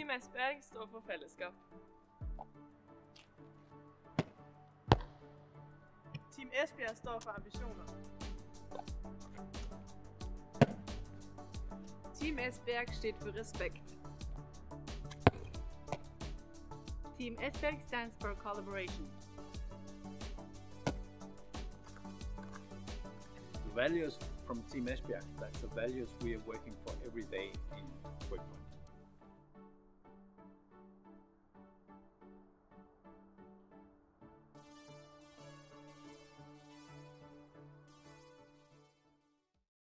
Team Esbjerg står for fellesskap. Team Esbjerg står for ambitioner. Team Esbjerg steht für Respekt. Team Esbjerg stands for collaboration. The values from Team Esbjerg, that's the values we are working for every day in WorkPoint.